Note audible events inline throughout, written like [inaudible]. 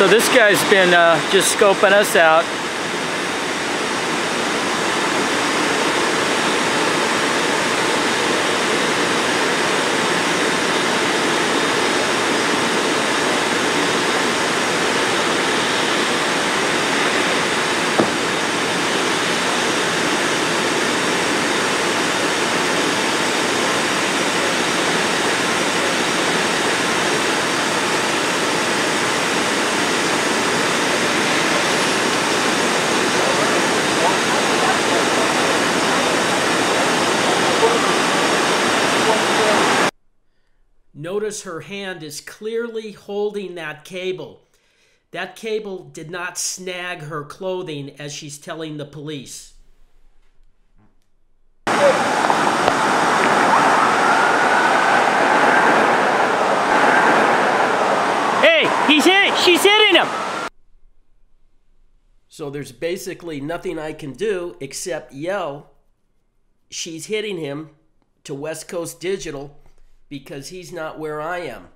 So this guy's been uh, just scoping us out. Notice her hand is clearly holding that cable. That cable did not snag her clothing as she's telling the police. Hey, he's hit. She's hitting him. So there's basically nothing I can do except yell. She's hitting him to West Coast Digital because he's not where I am.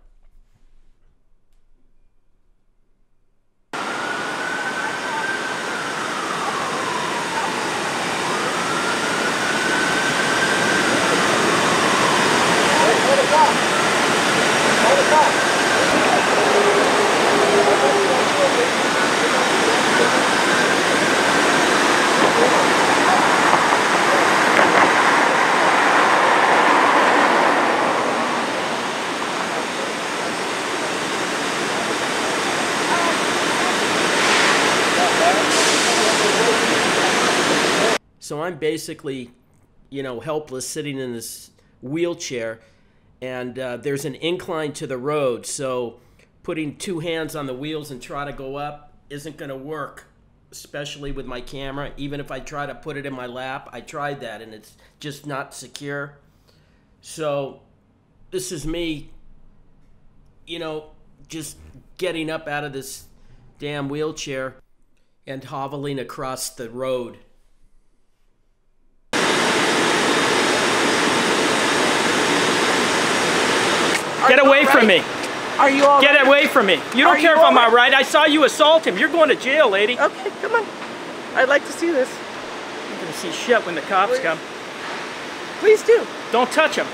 I'm basically, you know, helpless sitting in this wheelchair, and uh, there's an incline to the road. So putting two hands on the wheels and try to go up isn't going to work, especially with my camera. Even if I try to put it in my lap, I tried that and it's just not secure. So this is me, you know, just getting up out of this damn wheelchair and hobbling across the road. Get away from me. Are you all Get right? away from me. You don't Are care you if I'm all all right. I saw you assault him. You're going to jail, lady. Okay, come on. I'd like to see this. You're going to see shit when the cops come. Please do. Don't touch him.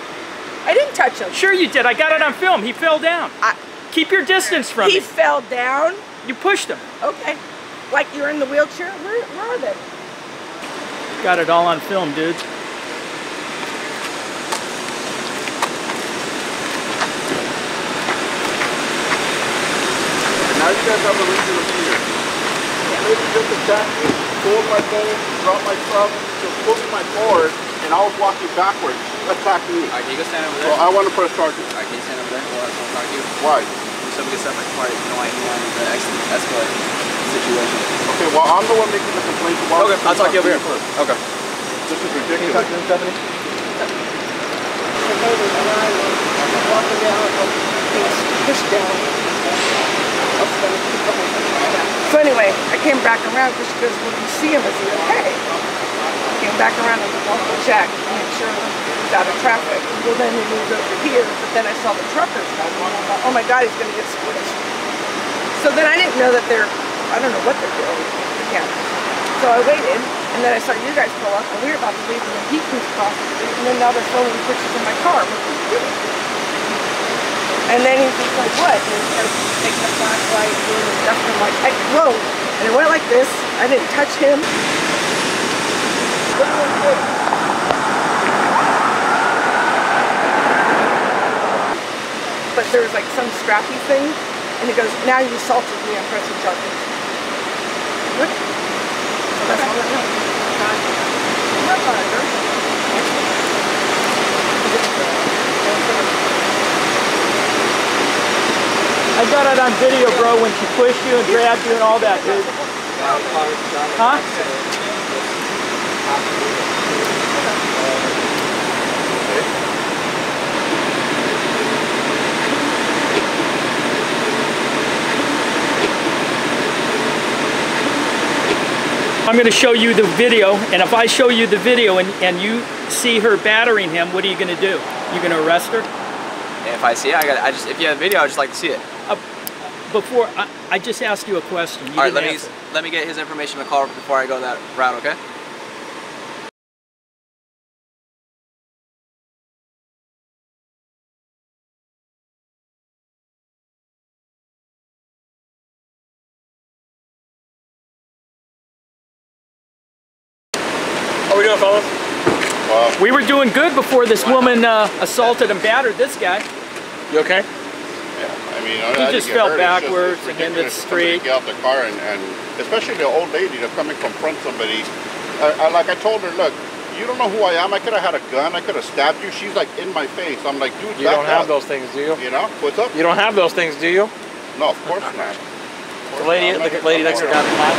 I didn't touch him. Sure you did. I got it on film. He fell down. I, Keep your distance from he me. fell down. You pushed him. Okay. Like you're in the wheelchair? Where, where are they? Got it all on film, dude. Now you guys have a reason to be here. Maybe just attacked me, pulled my phone, dropped my stuff, just pushed my forward, and I was walking backwards. Attacked me. Alright, can you go stand over So there? I want to press charges. Alright, can you stand over there while I talk to you? Why? So we can separate before you know I want the ex- escalate situation. Okay, well I'm the one making the complaint. so why Okay, don't I'll talk to you over here. first? Okay. This is ridiculous. Can you ridiculous. talk to him, Stephanie? Walking down, pushed down. So anyway, I came back around because she goes, well, you see him, is he okay? Came back around and walked to check to make sure he's out of traffic. Well, then he moved over here, but then I saw the truckers and I thought, oh my God, he's going to get squished. So then I didn't know that they're, I don't know what they're doing. So I waited, and then I saw you guys pull up, and we were about to leave, and then he comes across the street, and then now they're filming pictures in my car. What are you doing? And then he's just like, what? And he starts taking the flashlight, doing the stuff, and I'm like, hey, whoa. And it went like this. I didn't touch him. But there was like some strappy thing, and he goes, now you assaulted me, I'm pressing charges. What? So that's all I know. I'm not gonna hurt. I got it on video, bro, when she pushed you and grabbed you and all that, dude. Huh? I'm going to show you the video, and if I show you the video and, and you see her battering him, what are you going to do? You going to arrest her? If I see it, I got. I just if you have a video, I would just like to see it. Before I, I just asked you a question. You All right, didn't let me answer. let me get his information in the call before I go that route. Okay. How we doing, fellas? We were doing good before this woman uh, assaulted and battered this guy. You okay? Yeah, I mean, He I just fell hurt, it's just- backwards and into ridiculous the for somebody to street. Get out the car and, and especially the old lady to come and confront somebody. I, I, like I told her, look, you don't know who I am. I could have had a gun. I could have stabbed you. She's like in my face. I'm like, dude, You don't have up. those things, do you? You know what's up? You don't have those things, do you? No, of course not. The lady, the lady next to the guy in the black.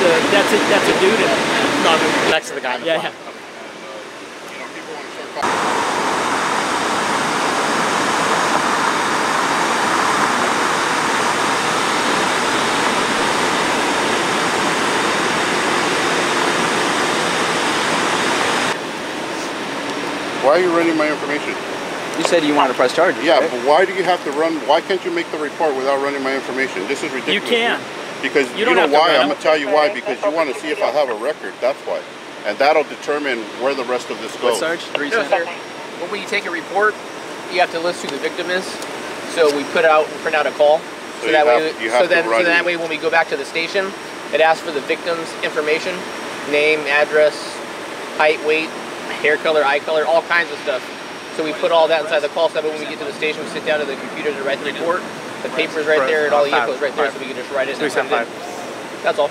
The, that's a that's a dude. In it. No, next to the guy Yeah, yeah. You know, people want to start calling. Why are you running my information? You said you wanted to press charges. Yeah, right? but why do you have to run? Why can't you make the report without running my information? This is ridiculous. You can. Because You you, don't know have to why? run I'm gonna tell you why. Because you want to see if I have a record. That's why, and that'll determine where the rest of this What goes. Sarge? Three No, cents. sir. When we take a report, you have to list who the victim is. So we put out and print out a call. So you that way, have- you so have that, so that way, when we go back to the station, it asks for the victim's information, name, address, height, weight, hair color, eye color, all kinds of stuff. So we put all that inside the call. So that when we get to the station, we sit down to the computer to write the report. The paper's right there, and all the Five. info's right there, so we can just write it Three and cent it. That's all.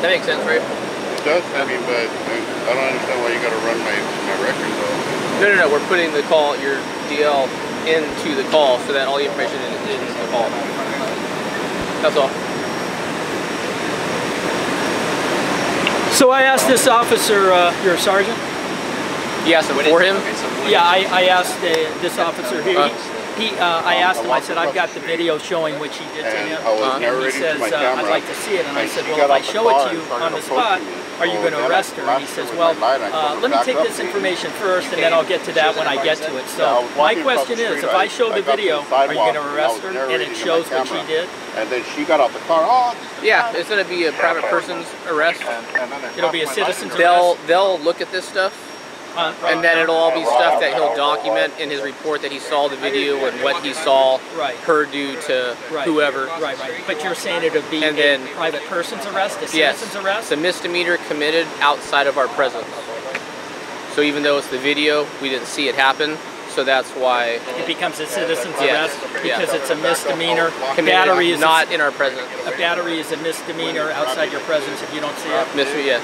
That makes sense, right? It does. I mean, but I don't understand why you got to run my my record though. No, no, no. We're putting the call, your DL, into the call so that all the information is in the call. That's all. So I asked this officer, uh, you're a sergeant? You asked for him. Okay, so Yeah, I, I asked uh, this officer here. Uh. He, he uh, I asked him. I said, I've got the video showing what she did to him. I was Uh, And he says, uh. I'd like to see it. And I said, well, if I show it to you on the spot, approaching me. Are you going to arrest her? And he says, well, my light. I uh, let me take this information first, and then I'll get to that when I get to it. So my question is, if I I- show the video, are you going to and I arrest was her? And it narrating to my shows what she did. And then she got out the car. Oh, this is Yeah, it's gonna be a private person's arrest. And, and then I It'll be a flashed citizen's at her. They'll they'll look at this stuff, and then it'll all be stuff that he'll document in his report that he saw the video and what he saw Right. her do to right. whoever. Right, right. But you're saying it'll be And a then- private person's arrest, a Yes, citizen's arrest? it's a misdemeanor committed outside of our presence. So even though it's the video, we didn't see it happen. So that's why It becomes a citizen's Yeah. arrest because it's a misdemeanor. committed Battery is not in our presence. a, a battery is a misdemeanor outside your presence if you don't see it. Mr. Yeah.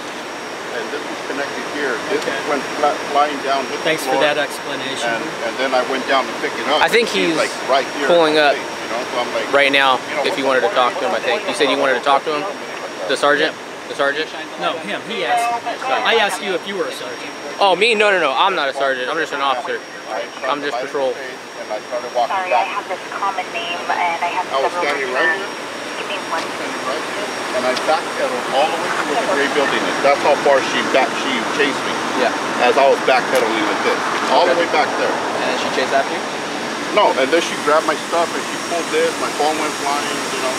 And this was connected here. This Okay. went flat, flying down. hit the Thanks for that explanation. And, and then I went down to pick it up. I think She's, he's like right here pulling up face, you know? so I'm like, Right now, if you wanted to talk to him, I think you said you wanted to talk to him. The sergeant. The sergeant. No, him. He asked. I asked you if you were a sergeant. Oh, me? No, no, no. I'm not a sergeant. I'm just an officer. I shot I'm just patrol. her face, And I started Sorry, I have this common name and I have I was several standing right reasons. here. Give me one. standing right here, And I backpedaled all the way to where the gray building is. That's how far she back she chased me. Yeah. As I was backpedaling with this. All the way back there. And then she chased after you. No, and then she grabbed my stuff and she pulled this, my phone went flying, you know.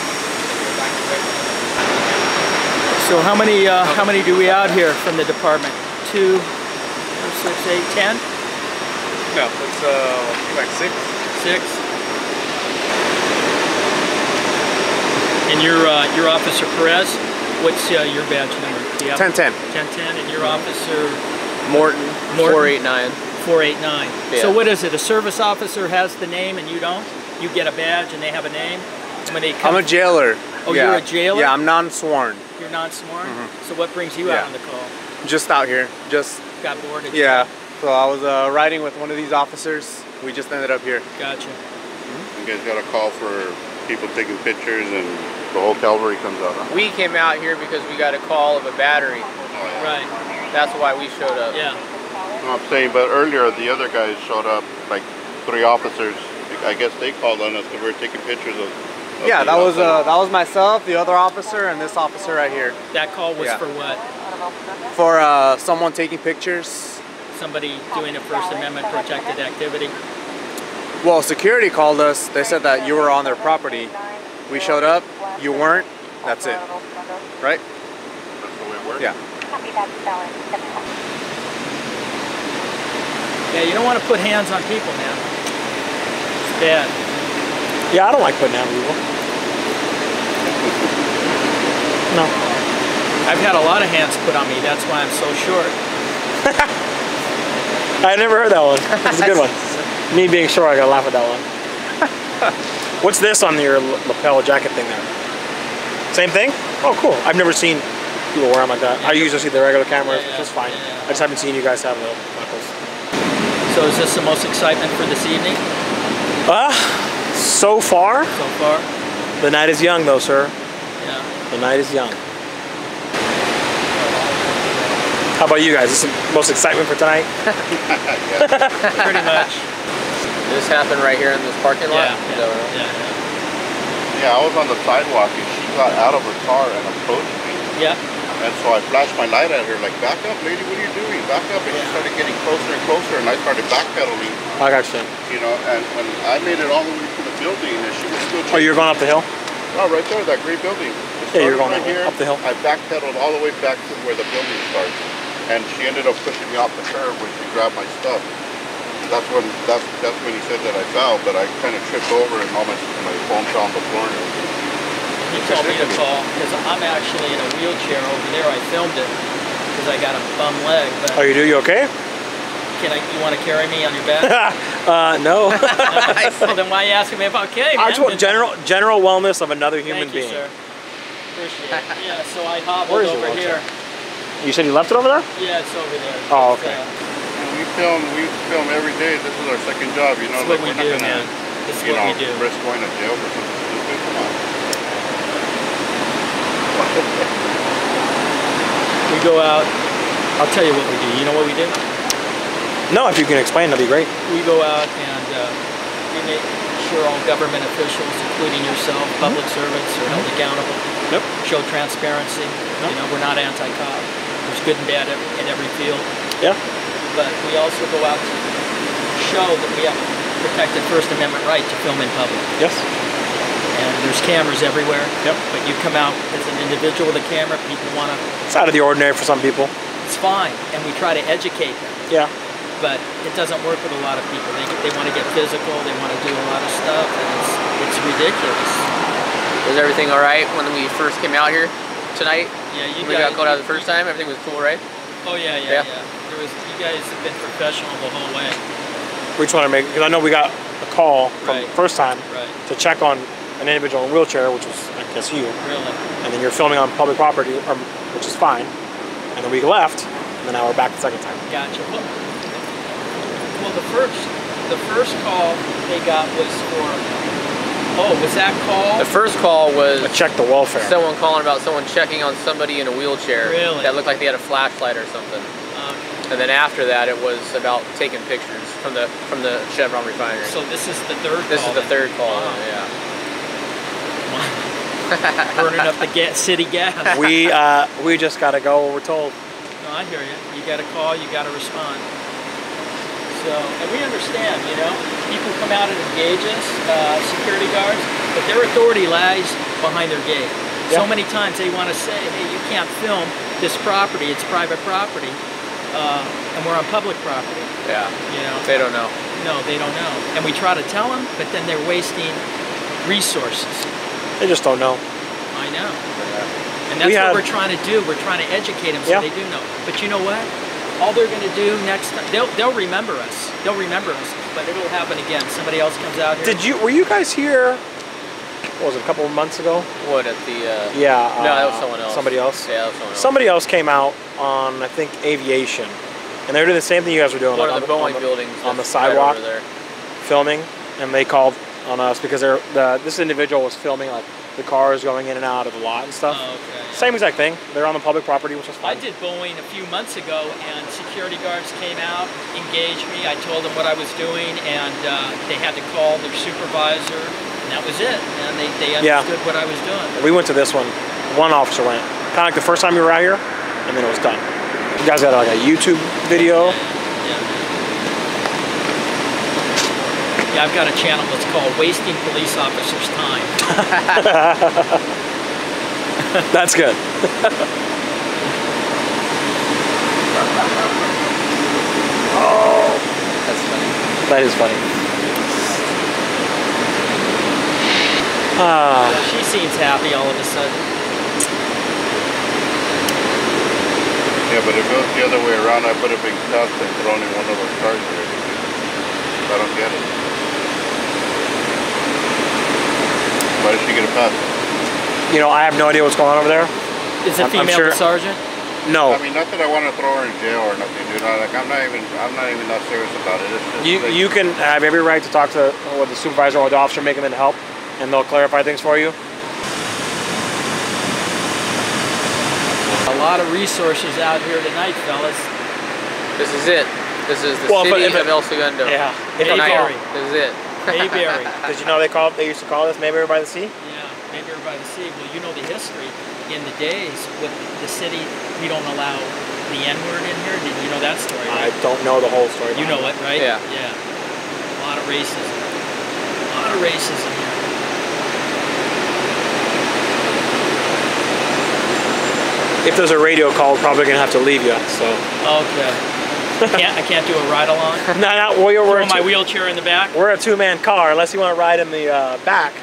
So how many uh, how many do we out here from the department? Two, four, six, eight, ten, No, it's uh like six. six. And your uh, your officer Perez, what's uh, your badge number? Do you have 1010. 1010, and your officer Morton. Morton. Four eight nine. 489. So what is it? A service officer has the name and you don't? You get a badge and they have a name? When they come, I'm a jailer. Oh, yeah. you're a jailer? Yeah, I'm non-sworn. you're non-sworn? So what brings you out on the call? Just out here. Just Got bored? at- yeah. So I was uh, riding with one of these officers. We just ended up here. Gotcha. You guys got a call for people taking pictures and the whole cavalry comes out, huh? We came out here because we got a call of a battery. Right. That's why we showed up. Yeah. No, I'm saying, but earlier the other guys showed up, like three officers. I guess they called on us because we were taking pictures of. of Yeah, the that was uh, that was myself, the other officer, and this officer right here. That call was Yeah. for what? For uh, someone taking pictures. Somebody doing a First Amendment protected activity? Well, security called us. They said that you were on their property. We showed up. You weren't. That's it. Right? That's the way it works. Yeah. Copy that, Stellar. Yeah, you don't want to put hands on people, man. It's bad. Yeah, I don't like putting down people. No. I've had a lot of hands put on me. That's why I'm so short. [laughs] I never heard that one. It's a good one. [laughs] Me being sure, I gotta laugh at that one. [laughs] What's this on your lapel jacket thing there? Same thing? Oh, cool. I've never seen people wear them like that. I usually see the regular cameras, Yeah, yeah, which is fine. yeah, yeah. I just haven't seen you guys have the buckles. So is this the most excitement for this evening Uh, so far, so far? the night is young though, sir. Yeah. The night is young. How about you guys? Is this the most excitement for tonight? [laughs] [laughs] Pretty much. This happened right here in this parking lot. Yeah. Is that Yeah. Yeah. Yeah, I was on the sidewalk and she got out of her car and approached me. yeah. And so I flashed my light at her, like, back up, lady, what are you doing? Back up. And she started getting closer and closer, and I started backpedaling, I got you. you know, and when I made it all the way to the building, and she was still Oh, you're going up the hill? Oh, right there, that gray building. Yeah, you're going right up- up the hill. I backpedaled all the way back to where the building starts. And she ended up pushing me off the curb when she grabbed my stuff. That's when that's that's when he said that I fell, but I kind of tripped over and almost my, my phone fell on the floor and everything. He told me to call because I'm actually in a wheelchair over there. I filmed it because I got a bum leg. Oh, But you do? You okay? can I? You want to carry me on your back? [laughs] uh, no. [laughs] well, then why are you asking me if I'm okay, man? I just want general general wellness of another human Thank you, being. sir. Appreciate it. [laughs] Yeah. So I hobbled Where is over here. You said you left it over there? Yeah, it's over there. Oh, It's, okay. uh, And we film we film every day. This is our second job, you know. It's what like we we're not do, gonna, man. It's you what know, we do. risk going to jail for something stupid. Come on. [laughs] we go out. I'll tell you what we do. You know what we do? No, if you can explain, that'd be great. We go out and uh, we make sure all government officials, including yourself, public servants, are held accountable. Yep. Show transparency. Yep. You know, we're not anti-cop. There's good and bad in every field. Yeah. But we also go out to show that we have protected First Amendment right to film in public. Yes. And there's cameras everywhere. Yep. But you come out as an individual with a camera, people want to, It's out of the ordinary for some people. it's fine. And we try to educate them. Yeah. but it doesn't work with a lot of people. They, they want to get physical, they want to do a lot of stuff, and it's, it's ridiculous. Was everything all right when we first came out here tonight? Yeah, you we guys. got called out the first time. Everything was cool, right? Oh yeah, yeah, Yeah. yeah. There was you guys have been professional the whole way. We just want to make because I know we got a call from Right. the first time Right. to check on an individual in a wheelchair, which was I guess you, Really. and then you're filming on public property, or, which is fine. And then we left, and then now we're back the second time. Gotcha. Well, well, the first the first call they got was for. Oh, was that call? The first call was I checked the welfare. someone calling about someone checking on somebody in a wheelchair Really? that looked like they had a flashlight or something. Um, And then after that, it was about taking pictures from the from the Chevron refinery. so this is the third. this call is the then. third call. Wow. Yeah. [laughs] Burning up the ga- city gas. [laughs] we uh, we just gotta go where we're told. No, I hear you. You got to call, you got to respond. So, and we understand, you know, people come out and engage us, uh, security guards, but their authority lies behind their gate. So many times they want to say, hey, you can't film this property, it's private property, uh, and we're on public property, Yeah. you know. They don't know. No, they don't know. And we try to tell them, but then they're wasting resources. They just don't know. I know. And that's We what had- we're trying to do. We're trying to educate them so Yeah. they do know. But you know what? All they're going to do next time, they'll, they'll remember us. They'll remember us. But it'll happen again. Somebody else comes out here. Did you? Were you guys here? What was it? A couple of months ago? What at the? Uh, Yeah. No, that was uh, someone else. Somebody else. Yeah, that was someone else. Somebody else came out on I think aviation, and they were doing the same thing you guys were doing. One like of the on Boeing on buildings on the that's right sidewalk over there. filming, and they called on us because they're the this individual was filming like the cars going in and out of the lot and stuff. Oh, okay. Same exact thing. They're on the public property, which is fine. I did Boeing a few months ago, and security guards came out, engaged me. I told them what I was doing, and uh, they had to call their supervisor, and that was it. And they, they Yeah. understood what I was doing. We went to this one. One officer went, kind of like the first time you were out here, and then it was done. You guys got like a YouTube video. Yeah. Yeah, I've got a channel that's called Wasting Police Officers' Time. [laughs] That's good. oh, That's funny. That is funny. Ah, She seems happy all of a sudden. Yeah, but if it goes the other way around, I would have been cuffed and thrown in one of those cars already. I don't get it. Why did she get a pass? you know, I have no idea what's going on over there. Is it I'm- I'm female sure- sergeant? No. I mean, not that I want to throw her in jail or nothing, dude. I, like, I'm not even, I'm not even that serious about it. It's just You like, you can have every right to talk to uh, the supervisor or the officer, make them in help, and they'll clarify things for you. A lot of resources out here tonight, fellas. This is it. This is the Well, if it- city if it- of El Segundo. Yeah. If Hey, I This is it. Mayberry. [laughs] Did you know they call they used to call this Mayberry by the Sea? Yeah, maybe everybody see. Well, you know the history. In the days with the city, we don't allow the N word in here. Did you know that story? I don't know the whole story. You know it, right? Yeah. Yeah. A lot of racism. A lot of racism here. If there's a radio call, we're probably gonna have to leave you. So. Okay. I can't, I can't do a ride along. [laughs] no, you're we're, my wheelchair in the back. we're a two-man car. Unless you want to ride in the uh, back.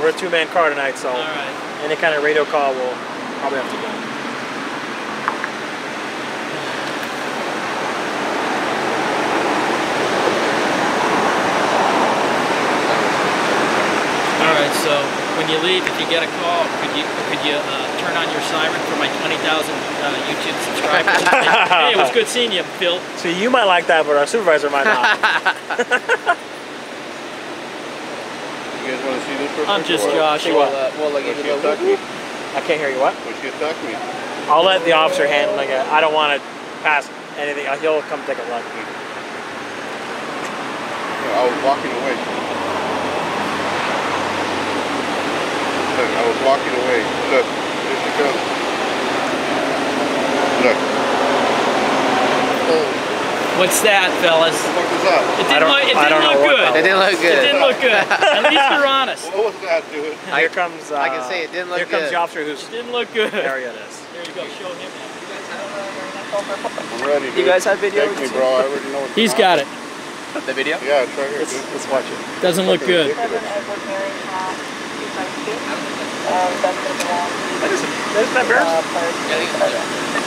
We're a two-man car tonight, so All right. any kind of radio call will probably have to go. All right. So when you leave, if you get a call, could you could you uh, turn on your siren for my 20,000 uh, YouTube subscribers? [laughs] hey, it was good seeing you, Phil. So you might like that, but our supervisor might not. [laughs] You guys want to see this real I'm just what? Josh. We'll, uh, we'll uh, Will give you a little. me? I can't hear you. What? Will she attack me? I'll let the officer handle it. I don't want to pass anything. He'll come take a look. I was walking away. Look, I was walking away. Look, here she comes. Look, What's that, fellas? what was that? It didn't look. It didn't look good. It didn't look It good. didn't look good. [laughs] At least you're honest. What was that, dude? I- Here comes. Uh, I can say it didn't look good. Here comes good. the officer whose It didn't look good. area it is. There you go. Show him. I'm ready, dude. You guys have video? Take me, bro. I already know what's He's going got it. The video? Yeah, it's right here, Let's, dude. let's watch it. Doesn't look good. Um, that's going to. that is not. Uh,